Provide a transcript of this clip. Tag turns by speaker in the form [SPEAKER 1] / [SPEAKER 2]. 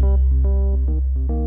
[SPEAKER 1] Música